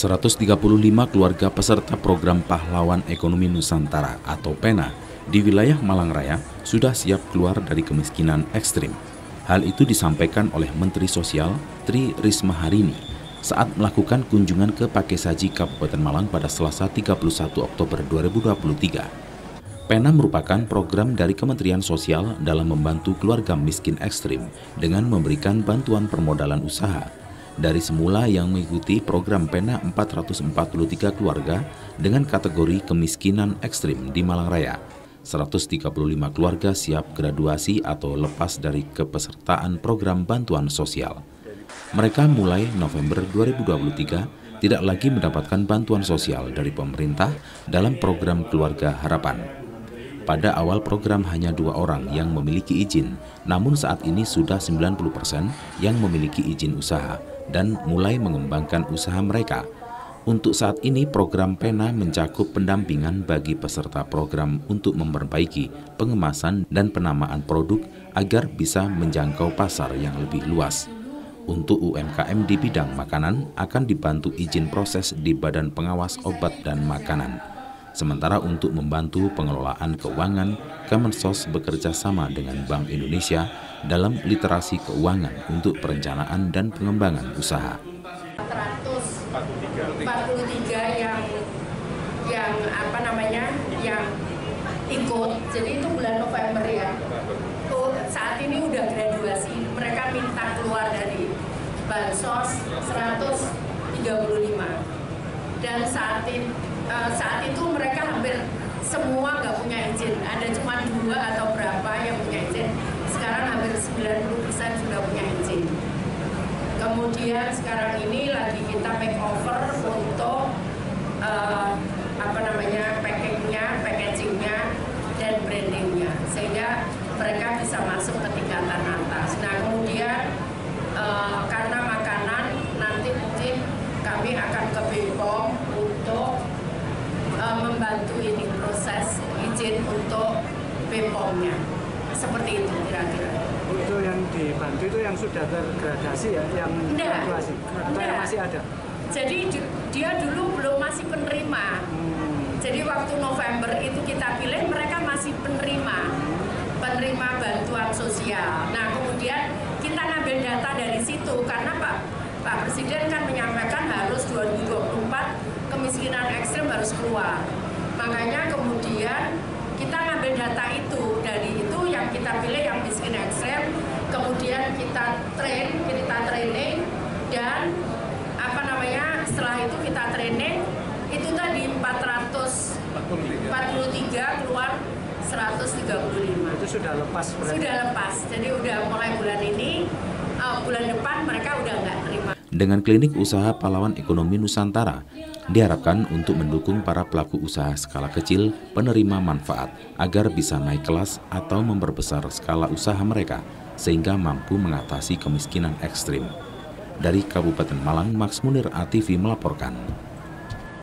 135 keluarga peserta program Pahlawan Ekonomi Nusantara atau PENA di wilayah Malang Raya sudah siap keluar dari kemiskinan ekstrim. Hal itu disampaikan oleh Menteri Sosial Tri Risma Harini saat melakukan kunjungan ke Pakesaji Kabupaten Malang pada Selasa 31 Oktober 2023. PENA merupakan program dari Kementerian Sosial dalam membantu keluarga miskin ekstrim dengan memberikan bantuan permodalan usaha dari semula yang mengikuti program PENA 443 keluarga dengan kategori kemiskinan ekstrim di Malang Raya. 135 keluarga siap graduasi atau lepas dari kepesertaan program bantuan sosial. Mereka mulai November 2023 tidak lagi mendapatkan bantuan sosial dari pemerintah dalam program Keluarga Harapan. Pada awal program hanya dua orang yang memiliki izin, namun saat ini sudah 90% yang memiliki izin usaha dan mulai mengembangkan usaha mereka. Untuk saat ini program PENA mencakup pendampingan bagi peserta program untuk memperbaiki pengemasan dan penamaan produk agar bisa menjangkau pasar yang lebih luas. Untuk UMKM di bidang makanan akan dibantu izin proses di Badan Pengawas Obat dan Makanan. Sementara untuk membantu pengelolaan keuangan, Kemensos bekerja sama dengan Bank Indonesia dalam literasi keuangan untuk perencanaan dan pengembangan usaha. 443 yang yang apa namanya yang ikut. Jadi itu bulan November ya. Oh, saat ini udah graduasi. Mereka minta keluar dari bansos 135 dan saat ini uh, saat itu mereka hampir semua nggak punya izin. Ada cuma dua atau berapa yang punya izin. Sekarang hampir 90% sudah punya izin. Kemudian sekarang ini lagi kita make over untuk uh, apa namanya packingnya packagingnya dan brandingnya sehingga mereka bisa masuk ke tingkatan atas nah kemudian uh, karena makanan nanti mungkin kami akan ke BPOM untuk uh, membantu ini proses izin untuk BPOM-nya. Seperti itu kira-kira. Itu yang dibantu itu yang sudah tergradasi ya, yang graduasi atau yang masih ada? Jadi dia dulu belum masih penerima. Hmm. Jadi waktu November itu kita pilih mereka masih penerima, penerima bantuan sosial. Nah kemudian kita ngambil data dari situ karena Pak Pak Presiden kan menyampaikan harus 2024 kemiskinan ekstrim harus keluar. Makanya kemudian kita ngambil data itu dari itu yang kita pilih yang miskin ekstrem, kemudian kita train, kita training dan apa namanya setelah itu kita training itu tadi 443 keluar 135. Itu sudah lepas berarti? Sudah lepas. Jadi udah mulai bulan ini uh, bulan depan mereka udah nggak terima. Dengan klinik usaha pahlawan ekonomi Nusantara, diharapkan untuk mendukung para pelaku usaha skala kecil penerima manfaat agar bisa naik kelas atau memperbesar skala usaha mereka sehingga mampu mengatasi kemiskinan ekstrim. Dari Kabupaten Malang, Max Munir ATV melaporkan.